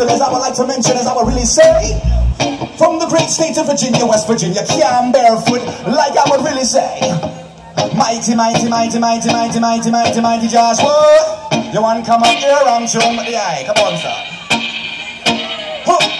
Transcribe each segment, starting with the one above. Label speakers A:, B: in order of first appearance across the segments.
A: The councillors. I would like to mention, as I would really say, from the great state of Virginia, West Virginia, Camp Barefoot, like I would really say. Mighty, mighty, mighty, mighty, mighty, mighty, mighty, mighty Joshua. You want to come up here and show me the eye? Come on, sir. Huh.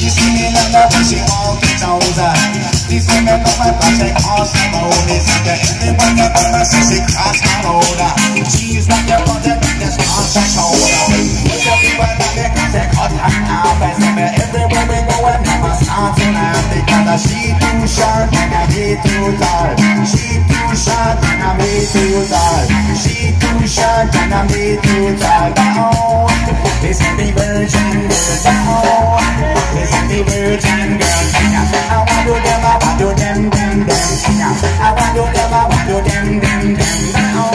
B: You see me love her she walk the toes This women know my project awesome road This is the everyone that ever see she cross the road She's not your project, just cross the shoulder Put your people down there, take her out Everywhere we go and never start to laugh Because she too short and I be too tall She too short and I be too tall She too short and I be too tall Now, this is the Now, this is the virgin girl I want to them, I want to them, them, them I want to them, I want to them, them, them Now,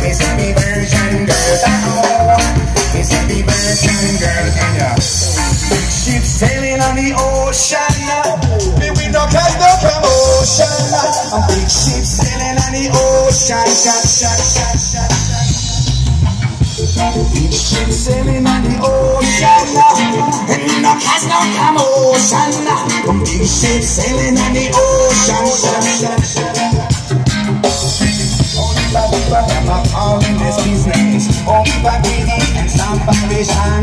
B: this is the virgin girl Now, this is the virgin girl ship sailing on the ocean. We no cause no promotion. Big ship sailing on the ocean. Shot. Big ship sailing on the ocean. And no cause no commotion. Big ship sailing on the ocean. Only them are all in this business. Only greedy and some vision.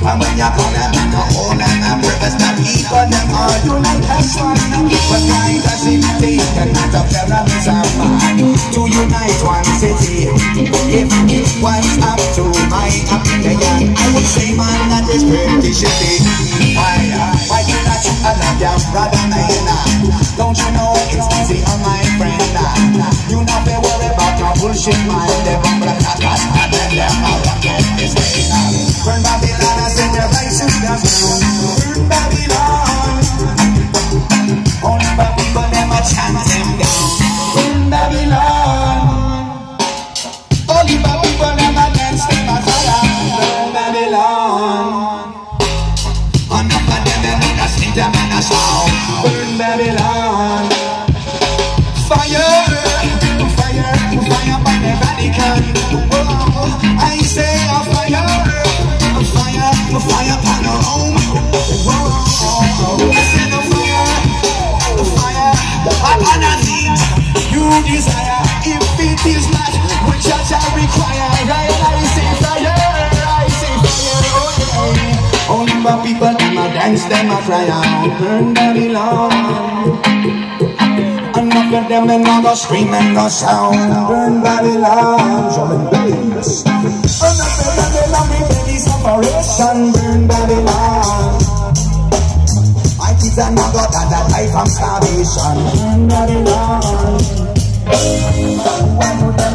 B: And when you call them and hold them and purpose the people them all like as one. But why does it take a lot of terrorism to unite one city? If it up to my opinion, I would say man that is pretty shitty. Why, why do not you love your brother man? Don't you know it's easy on my friend? You know they worry about no bullshit mind. Oh, I say a fire, fire, fire fire, things you desire. If it is not require, right? I fire, I fire. Oh yeah. My people, them a dance, them a cry out, burn. Enough of them and all go scream and go sound Burn Babylon, drum and bass of them and all me baby's operation Burn Babylon I kids and I got that life from starvation.
A: The. Why would